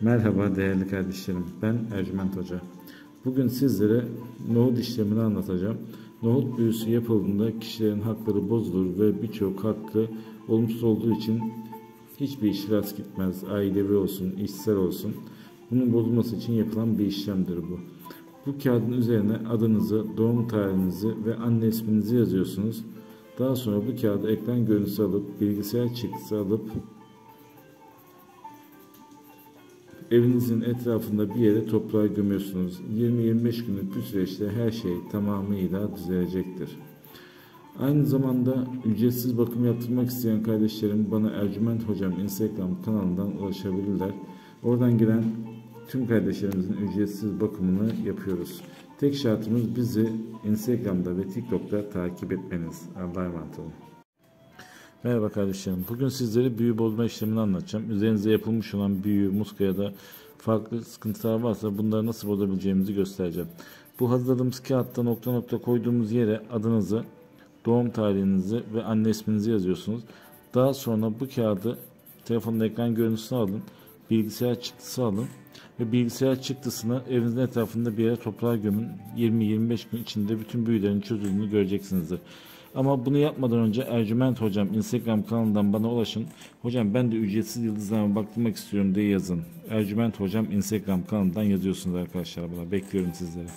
Merhaba değerli kardeşlerim. Ben Ercüment Hoca. Bugün sizlere nohut işlemini anlatacağım. Nohut büyüsü yapıldığında kişilerin hakları bozulur ve birçok hakkı olumsuz olduğu için hiçbir iş rast gitmez. Ailevi olsun, işsel olsun. Bunun bozulması için yapılan bir işlemdir bu. Bu kağıdın üzerine adınızı, doğum tarihinizi ve anne isminizi yazıyorsunuz. Daha sonra bu kağıdı ekran görüntüsü alıp bilgisayar çıktısı alıp Evinizin etrafında bir yere toprağa gömüyorsunuz. 20-25 günlük bir süreçte her şey tamamıyla düzelecektir. Aynı zamanda ücretsiz bakım yaptırmak isteyen kardeşlerim bana Ercüment Hocam Instagram kanalından ulaşabilirler. Oradan gelen tüm kardeşlerimizin ücretsiz bakımını yapıyoruz. Tek şartımız bizi Instagram'da ve TikTok'ta takip etmeniz. Allah'a emanet olun. Merhaba kardeşlerim. Bugün sizlere büyü bozma işlemini anlatacağım. Üzerinize yapılmış olan büyü, muska ya da farklı sıkıntılar varsa bunları nasıl bozabileceğimizi göstereceğim. Bu hazırladığımız kağıtta nokta nokta koyduğumuz yere adınızı, doğum tarihinizi ve anne isminizi yazıyorsunuz. Daha sonra bu kağıdı telefonun ekran görüntüsünü alın, bilgisayar çıktısı alın ve bilgisayar çıktısını evinizin etrafında bir yere toprağa gömün. 20-25 gün içinde bütün büyülerin çözüldüğünü göreceksinizdir. Ama bunu yapmadan önce Ercüment Hocam Instagram kanalından bana ulaşın. Hocam ben de ücretsiz yıldızlarıma baktırmak istiyorum diye yazın. Ercüment Hocam Instagram kanalından yazıyorsunuz arkadaşlar bana. Bekliyorum sizleri.